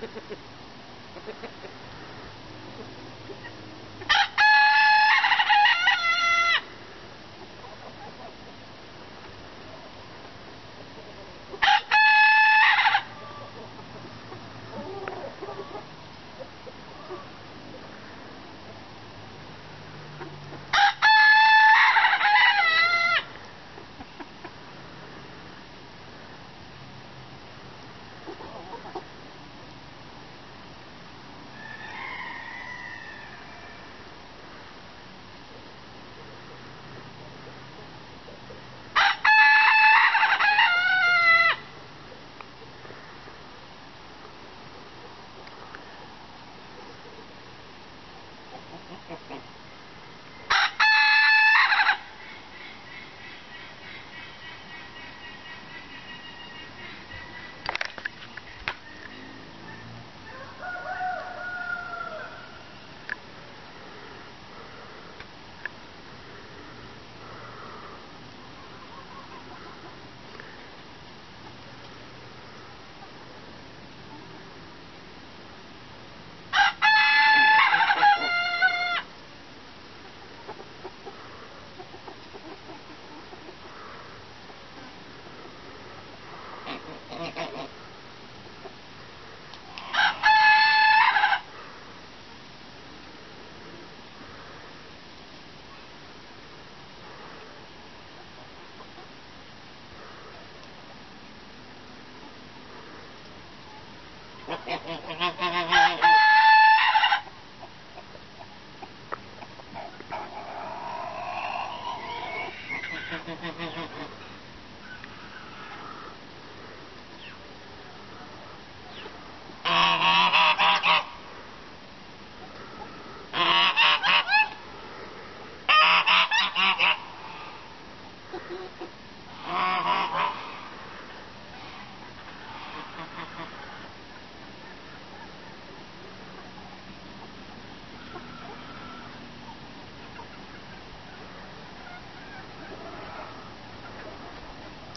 Ha ha ha. C'est un.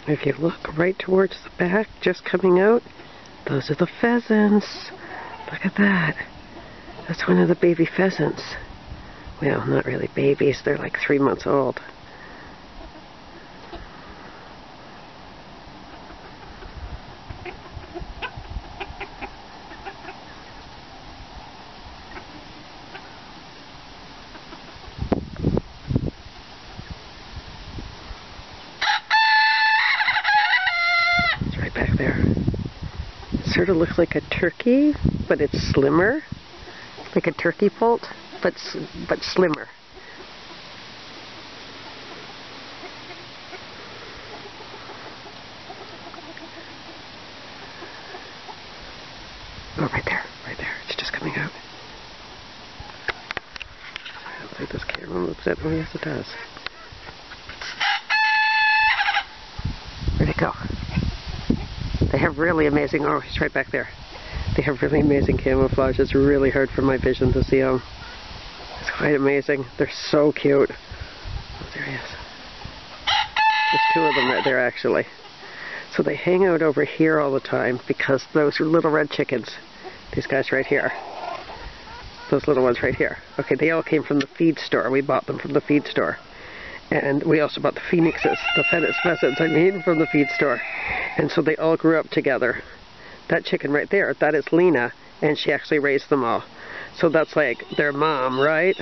If you look right towards the back, just coming out, those are the pheasants. Look at that. That's one of the baby pheasants. Well, not really babies. They're like three months old. It's right back there. It sort of looks like a turkey, but it's slimmer. Like a turkey poult, but but slimmer. Oh, right there, right there. It's just coming out. I don't think this camera it. Oh, yes, it does. Where'd it go? They have really amazing. Oh, he's right back there. They have really amazing camouflage. It's really hard for my vision to see them. It's quite amazing. They're so cute. Oh, there he is. There's two of them right there, actually. So they hang out over here all the time because those are little red chickens. These guys right here. Those little ones right here. Okay, they all came from the feed store. We bought them from the feed store. And we also bought the phoenixes, the pheasants, pheasants, I mean, from the feed store. And so they all grew up together. That chicken right there, that is Lena, and she actually raised them all. So that's like their mom, right?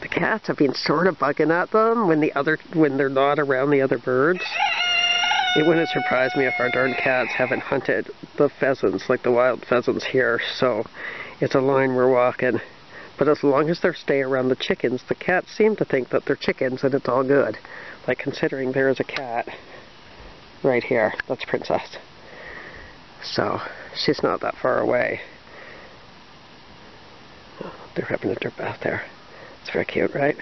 The cats have been sort of bugging at them when the other when they're not around the other birds. It wouldn't surprise me if our darn cats haven't hunted the pheasants, like the wild pheasants here, so it's a line we're walking. But as long as they stay around the chickens, the cats seem to think that they're chickens and it's all good. Like considering there is a cat right here, that's Princess. So she's not that far away. Oh, they're having a drip bath there. It's very cute, right?